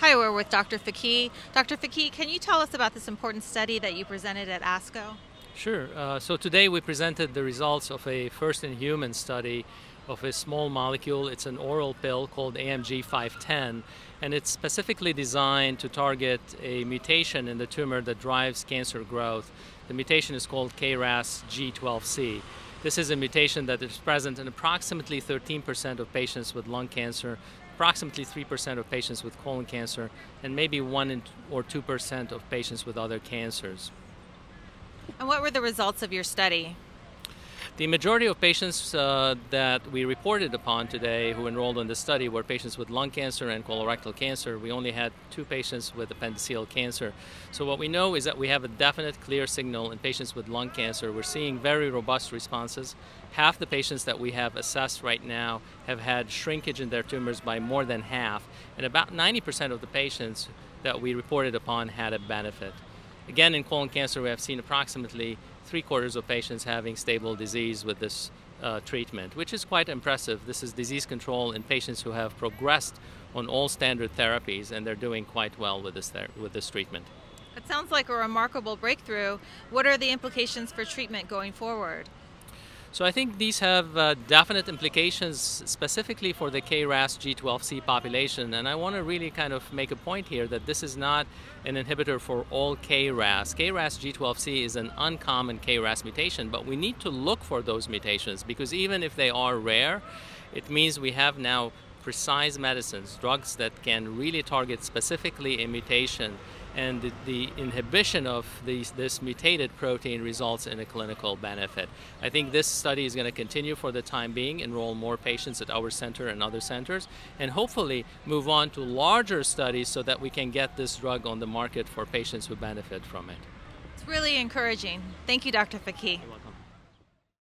Hi, we're with Dr. Fakih. Dr. Fakih, can you tell us about this important study that you presented at ASCO? Sure. Uh, so today we presented the results of a first in human study of a small molecule. It's an oral pill called AMG 510, and it's specifically designed to target a mutation in the tumor that drives cancer growth. The mutation is called KRAS G12C. This is a mutation that is present in approximately 13% of patients with lung cancer, approximately 3% of patients with colon cancer, and maybe 1 or 2% of patients with other cancers. And what were the results of your study? The majority of patients uh, that we reported upon today who enrolled in the study were patients with lung cancer and colorectal cancer. We only had two patients with appendiceal cancer. So what we know is that we have a definite clear signal in patients with lung cancer. We're seeing very robust responses. Half the patients that we have assessed right now have had shrinkage in their tumors by more than half, and about 90% of the patients that we reported upon had a benefit. Again, in colon cancer, we have seen approximately three quarters of patients having stable disease with this uh, treatment, which is quite impressive. This is disease control in patients who have progressed on all standard therapies, and they're doing quite well with this, with this treatment. It sounds like a remarkable breakthrough. What are the implications for treatment going forward? So I think these have uh, definite implications specifically for the KRAS G12C population, and I want to really kind of make a point here that this is not an inhibitor for all KRAS. KRAS G12C is an uncommon KRAS mutation, but we need to look for those mutations because even if they are rare, it means we have now precise medicines, drugs that can really target specifically a mutation and the, the inhibition of these, this mutated protein results in a clinical benefit. I think this study is going to continue for the time being, enroll more patients at our center and other centers, and hopefully move on to larger studies so that we can get this drug on the market for patients who benefit from it. It's really encouraging. Thank you, Dr. Fakih.